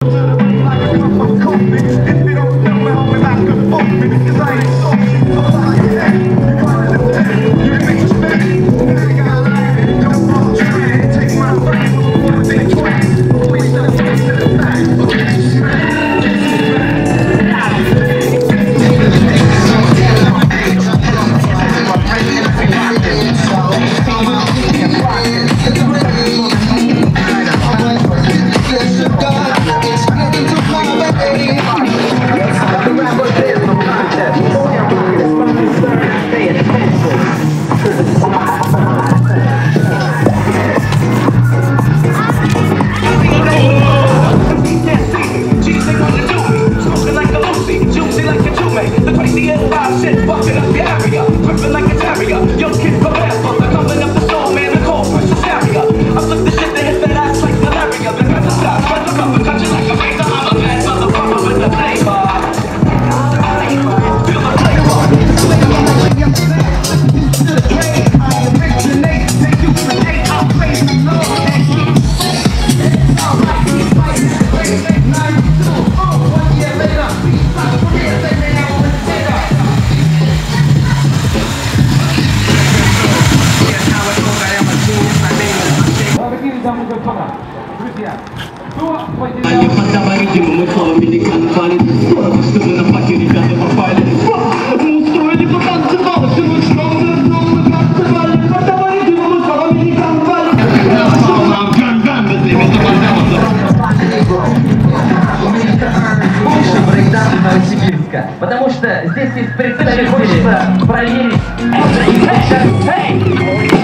Like a cup of bucking up the area, dripping like a terrier. Young kids from Какие дамы и господа, друзья, кто Они потерял... подавай, видимо, мы словами не конфали Здорово, что мы на паке ребята попали. Мы устроили потанцевали, все мы скромно, но мы танцевали. Подавай, видимо, мы словами не конфали Нам гам-гам, без лимита, Больше брейкданса Новосибирска. Потому что здесь есть представители... Хочется проверить... Эй!